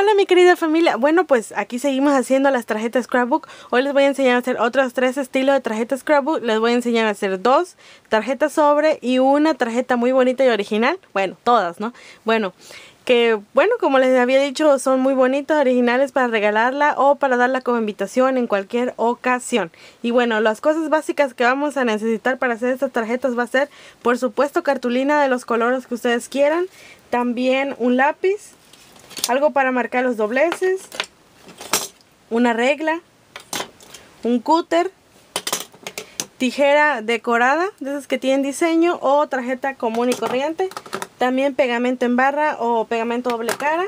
Hola mi querida familia, bueno pues aquí seguimos haciendo las tarjetas scrapbook. Hoy les voy a enseñar a hacer otros tres estilos de tarjetas scrapbook. Les voy a enseñar a hacer dos tarjetas sobre y una tarjeta muy bonita y original. Bueno, todas, ¿no? Bueno, que bueno, como les había dicho, son muy bonitas, originales para regalarla o para darla como invitación en cualquier ocasión. Y bueno, las cosas básicas que vamos a necesitar para hacer estas tarjetas va a ser, por supuesto, cartulina de los colores que ustedes quieran, también un lápiz, algo para marcar los dobleces, una regla, un cúter, tijera decorada, de esas que tienen diseño o tarjeta común y corriente, también pegamento en barra o pegamento doble cara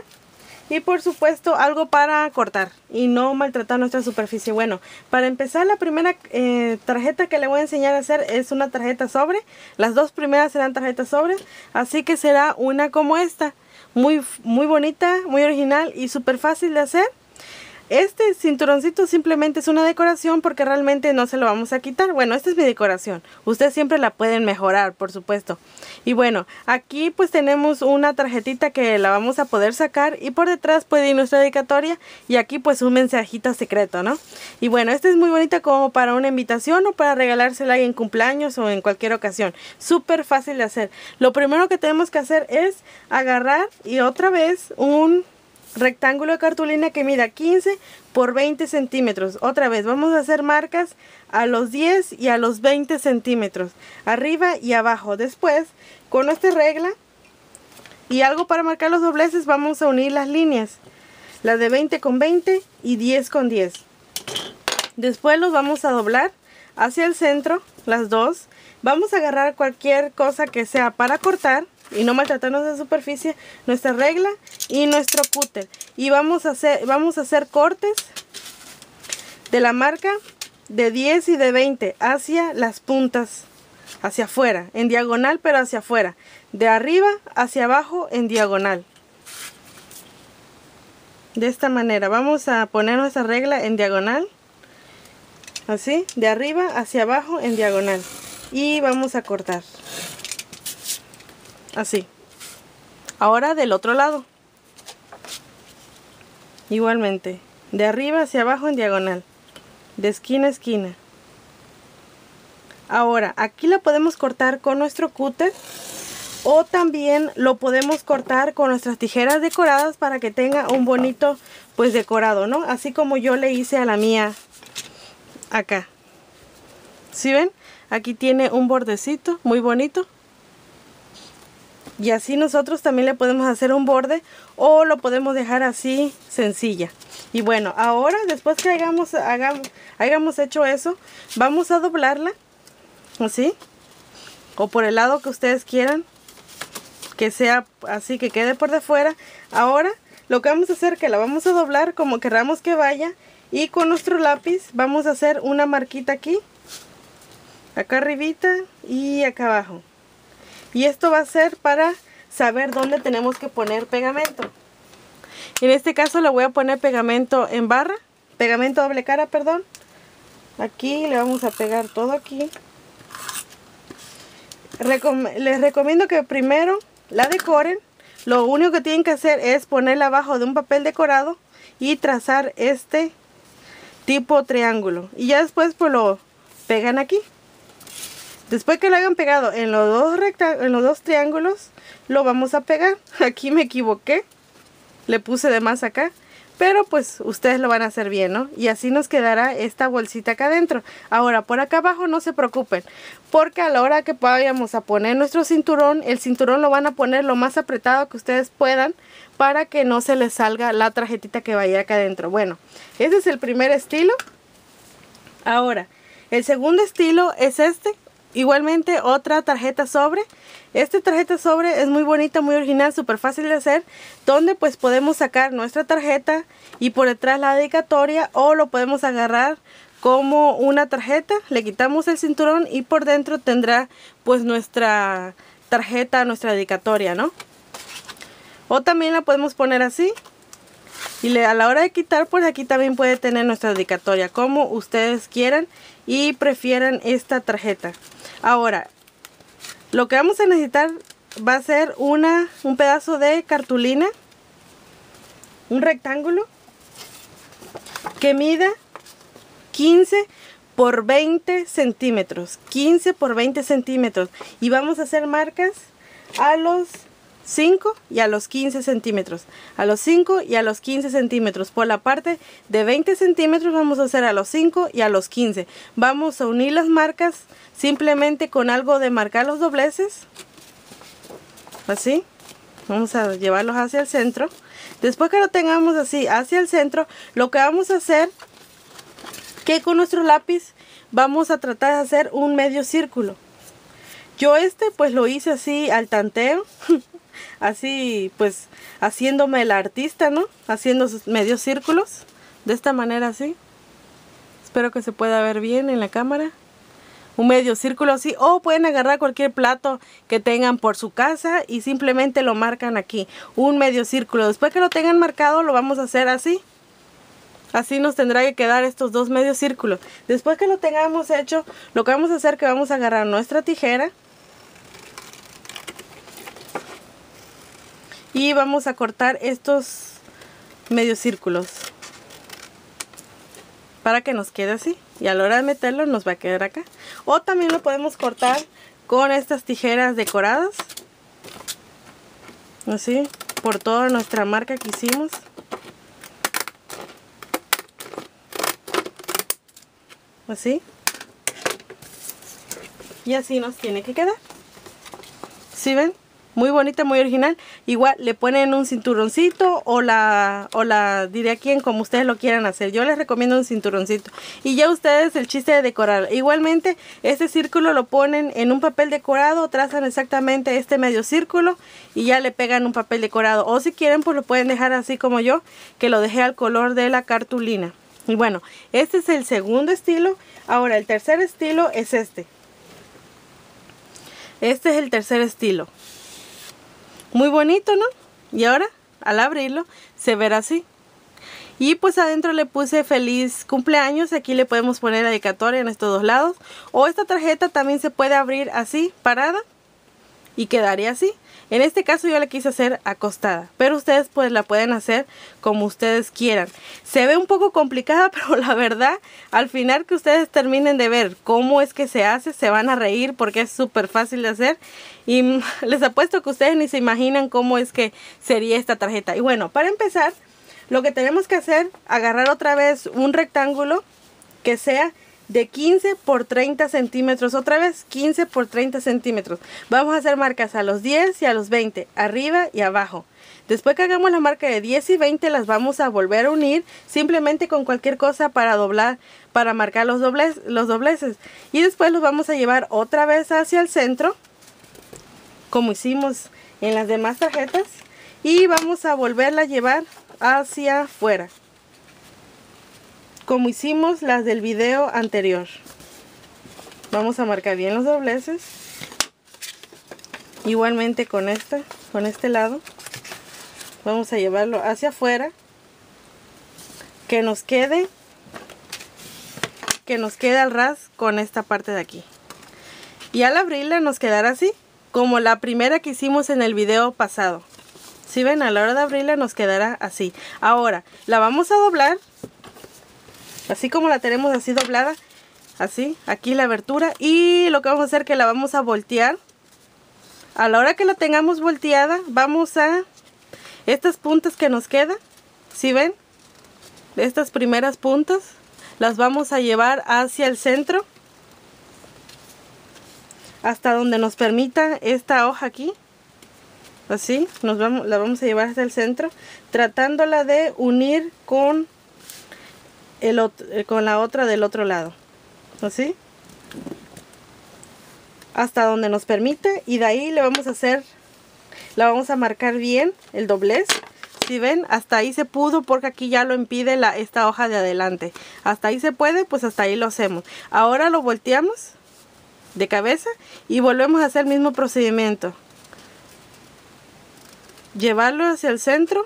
y por supuesto algo para cortar y no maltratar nuestra superficie. Bueno, para empezar la primera eh, tarjeta que le voy a enseñar a hacer es una tarjeta sobre. Las dos primeras serán tarjetas sobre, así que será una como esta muy, muy bonita, muy original y súper fácil de hacer. Este cinturoncito simplemente es una decoración porque realmente no se lo vamos a quitar. Bueno, esta es mi decoración. Ustedes siempre la pueden mejorar, por supuesto. Y bueno, aquí pues tenemos una tarjetita que la vamos a poder sacar y por detrás puede ir nuestra dedicatoria y aquí pues un mensajito secreto, ¿no? Y bueno, esta es muy bonita como para una invitación o para regalársela en cumpleaños o en cualquier ocasión. Súper fácil de hacer. Lo primero que tenemos que hacer es agarrar y otra vez un rectángulo de cartulina que mida 15 por 20 centímetros. Otra vez, vamos a hacer marcas a los 10 y a los 20 centímetros, arriba y abajo. Después, con nuestra regla y algo para marcar los dobleces, vamos a unir las líneas. La de 20 con 20 y 10 con 10. Después los vamos a doblar hacia el centro, las dos. Vamos a agarrar cualquier cosa que sea para cortar y no maltratarnos de superficie, nuestra regla y nuestro cúter. Y vamos a hacer, vamos a hacer cortes de la marca de 10 y de 20 hacia las puntas, hacia afuera, en diagonal pero hacia afuera. De arriba hacia abajo en diagonal. De esta manera, vamos a poner nuestra regla en diagonal. Así, de arriba hacia abajo en diagonal. Y vamos a cortar. Así. Ahora del otro lado. Igualmente. De arriba hacia abajo en diagonal. De esquina a esquina. Ahora, aquí la podemos cortar con nuestro cúter. O también lo podemos cortar con nuestras tijeras decoradas para que tenga un bonito pues decorado, ¿no? Así como yo le hice a la mía acá. ¿Sí ven? Aquí tiene un bordecito muy bonito. Y así nosotros también le podemos hacer un borde o lo podemos dejar así sencilla. Y bueno, ahora después que hayamos, hagamos, hecho eso, vamos a doblarla así. O por el lado que ustedes quieran. Que sea así, que quede por de fuera. Ahora lo que vamos a hacer que la vamos a doblar como queramos que vaya. Y con nuestro lápiz vamos a hacer una marquita aquí. Acá arribita y acá abajo. Y esto va a ser para saber dónde tenemos que poner pegamento. En este caso le voy a poner pegamento en barra, pegamento doble cara, perdón. Aquí le vamos a pegar todo aquí. les recomiendo que primero la decoren. Lo único que tienen que hacer es ponerla abajo de un papel decorado y trazar este tipo triángulo. Y ya después pues lo pegan aquí. Después que lo hayan pegado en los dos, en los dos triángulos, lo vamos a pegar. Aquí me equivoqué. Le puse de más acá. Pero pues ustedes lo van a hacer bien, ¿no? Y así nos quedará esta bolsita acá adentro. Ahora, por acá abajo no se preocupen. Porque a la hora que vayamos a poner nuestro cinturón, el cinturón lo van a poner lo más apretado que ustedes puedan. Para que no se les salga la tarjetita que vaya acá adentro. Bueno, este es el primer estilo. Ahora, el segundo estilo es este. Igualmente otra tarjeta sobre. Esta tarjeta sobre es muy bonita, muy original, súper fácil de hacer. Donde pues podemos sacar nuestra tarjeta y por detrás la dedicatoria o lo podemos agarrar como una tarjeta. Le quitamos el cinturón y por dentro tendrá pues nuestra tarjeta, nuestra dedicatoria, ¿no? O también la podemos poner así. Y a la hora de quitar, pues aquí también puede tener nuestra dedicatoria, como ustedes quieran y prefieran esta tarjeta. Ahora, lo que vamos a necesitar va a ser una, un pedazo de cartulina. un rectángulo que mida 15 por 20 centímetros 15 por 20 centímetros y vamos a hacer marcas a los 5 y a los 15 centímetros. A los 5 y a los 15 centímetros. Por la parte de 20 centímetros vamos a hacer a los 5 y a los 15 vamos a unir las marcas simplemente con algo de marcar los dobleces. Así. Vamos a llevarlos hacia el centro. Después que lo tengamos así hacia el centro lo que vamos a hacer que con nuestro lápiz vamos a tratar de hacer un medio círculo. Yo este pues lo hice así al tanteo así pues haciéndome el artista, ¿no? Haciendo medios círculos, de esta manera así. Espero que se pueda ver bien en la cámara. Un medio círculo así, o pueden agarrar cualquier plato que tengan por su casa y simplemente lo marcan aquí, un medio círculo. Después que lo tengan marcado lo vamos a hacer así. Así nos tendrá que quedar estos dos medios círculos. Después que lo tengamos hecho, lo que vamos a hacer es que vamos a agarrar nuestra tijera y vamos a cortar estos medios círculos. Para que nos quede así. Y a la hora de meterlo nos va a quedar acá. O también lo podemos cortar con estas tijeras decoradas. Así por toda nuestra marca que hicimos. Así. Y así nos tiene que quedar. ¿sí ven? Muy bonita, muy original. Igual le ponen un cinturoncito o la, o la diré quien como ustedes lo quieran hacer. Yo les recomiendo un cinturoncito. Y ya ustedes el chiste de decorar. Igualmente este círculo lo ponen en un papel decorado, trazan exactamente este medio círculo y ya le pegan un papel decorado. O si quieren pues lo pueden dejar así como yo, que lo dejé al color de la cartulina. Y bueno, este es el segundo estilo. Ahora el tercer estilo es este. Este es el tercer estilo. Muy bonito, ¿no? Y ahora, al abrirlo, se verá así. Y pues adentro le puse feliz cumpleaños. Aquí le podemos poner la dedicatoria en estos dos lados. O esta tarjeta también se puede abrir así, parada. Y quedaría así. En este caso yo la quise hacer acostada, pero ustedes pues la pueden hacer como ustedes quieran. Se ve un poco complicada, pero la verdad, al final que ustedes terminen de ver cómo es que se hace, se van a reír porque es súper fácil de hacer. Y les apuesto que ustedes ni se imaginan cómo es que sería esta tarjeta. Y bueno, para empezar, lo que tenemos que hacer, agarrar otra vez un rectángulo que sea de 15 por 30 centímetros. Otra vez 15 por 30 centímetros. Vamos a hacer marcas a los 10 y a los 20, arriba y abajo. Después que hagamos la marca de 10 y 20 las vamos a volver a unir simplemente con cualquier cosa para doblar, para marcar los, los dobleces. Y después los vamos a llevar otra vez hacia el centro, como hicimos en las demás tarjetas. Y vamos a volverla a llevar hacia afuera como hicimos las del video anterior. Vamos a marcar bien los dobleces. Igualmente con este, con este lado. Vamos a llevarlo hacia afuera. Que nos quede, que nos quede al ras con esta parte de aquí. Y al abrirla nos quedará así, como la primera que hicimos en el video pasado. Si ven, a la hora de abrirla nos quedará así. Ahora, la vamos a doblar así como la tenemos así doblada así aquí la abertura y lo que vamos a hacer es que la vamos a voltear. A la hora que la tengamos volteada vamos a estas puntas que nos quedan si ven estas primeras puntas las vamos a llevar hacia el centro hasta donde nos permita esta hoja aquí. Así nos vamos la vamos a llevar hasta el centro tratándola de unir con el eh, con la otra del otro lado. Así. Hasta donde nos permite. Y de ahí le vamos a hacer, la vamos a marcar bien el doblez. Si ven, hasta ahí se pudo porque aquí ya lo impide la, esta hoja de adelante. Hasta ahí se puede, pues hasta ahí lo hacemos. Ahora lo volteamos de cabeza y volvemos a hacer el mismo procedimiento. Llevarlo hacia el centro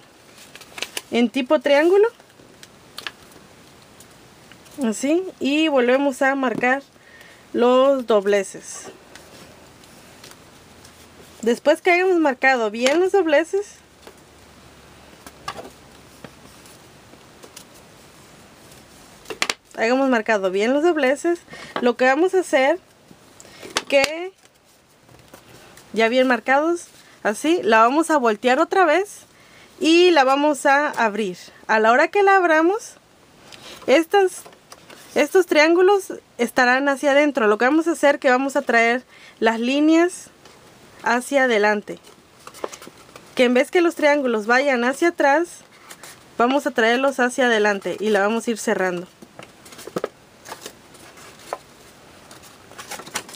en tipo triángulo así y volvemos a marcar los dobleces. Después que hayamos marcado bien los dobleces hayamos marcado bien los dobleces lo que vamos a hacer que ya bien marcados así la vamos a voltear otra vez y la vamos a abrir. A la hora que la abramos estas estos triángulos estarán hacia adentro. Lo que vamos a hacer que vamos a traer las líneas hacia adelante. Que en vez que los triángulos vayan hacia atrás, vamos a traerlos hacia adelante y la vamos a ir cerrando.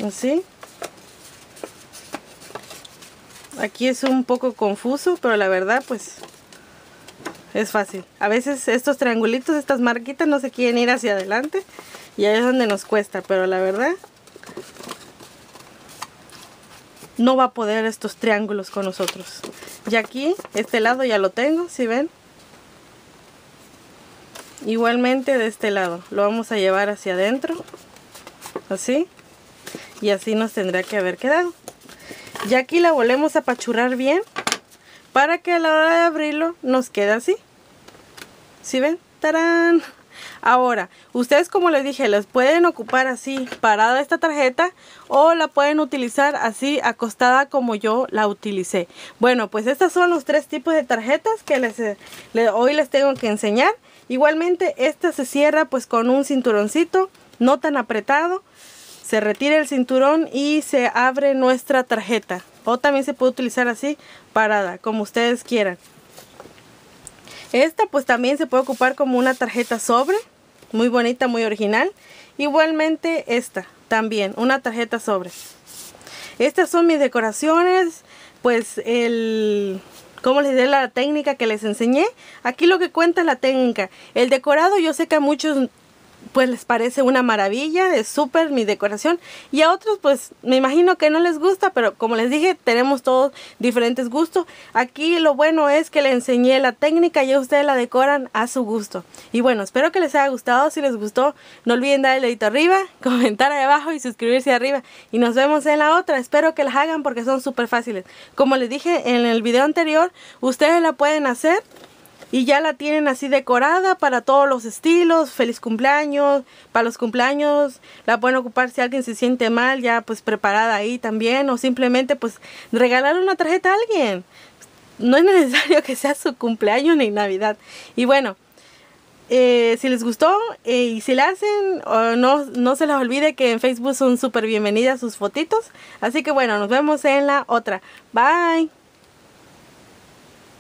Así. Aquí es un poco confuso, pero la verdad pues es fácil. A veces estos triangulitos, estas marquitas no se quieren ir hacia adelante y ahí es donde nos cuesta, pero la verdad no va a poder estos triángulos con nosotros. Y aquí, este lado ya lo tengo, si ven. Igualmente de este lado, lo vamos a llevar hacia adentro, así, y así nos tendrá que haber quedado. Y aquí la volvemos a pachurrar bien para que a la hora de abrirlo nos quede así. ¿Sí ven? ¡Tarán! Ahora, ustedes como les dije, las pueden ocupar así, parada esta tarjeta, o la pueden utilizar así, acostada como yo la utilicé. Bueno, pues estos son los tres tipos de tarjetas que les, eh, hoy les tengo que enseñar. Igualmente, esta se cierra pues con un cinturoncito, no tan apretado se retira el cinturón y se abre nuestra tarjeta. O también se puede utilizar así, parada, como ustedes quieran. Esta pues también se puede ocupar como una tarjeta sobre, muy bonita, muy original. Igualmente esta también, una tarjeta sobre. Estas son mis decoraciones, pues el... ¿Cómo les diré la técnica que les enseñé? Aquí lo que cuenta es la técnica. El decorado yo sé que a muchos pues les parece una maravilla, es súper mi decoración. Y a otros pues me imagino que no les gusta, pero como les dije, tenemos todos diferentes gustos. Aquí lo bueno es que les enseñé la técnica y ustedes la decoran a su gusto. Y bueno, espero que les haya gustado. Si les gustó, no olviden dar el dedito arriba, comentar ahí abajo y suscribirse arriba. Y nos vemos en la otra. Espero que las hagan porque son súper fáciles. Como les dije en el video anterior, ustedes la pueden hacer y ya la tienen así decorada para todos los estilos, feliz cumpleaños, para los cumpleaños, la pueden ocupar si alguien se siente mal, ya pues preparada ahí también, o simplemente pues regalar una tarjeta a alguien. No es necesario que sea su cumpleaños ni Navidad. Y bueno, eh, si les gustó eh, y si la hacen, no, no se les olvide que en Facebook son súper bienvenidas sus fotitos. Así que bueno, nos vemos en la otra. Bye.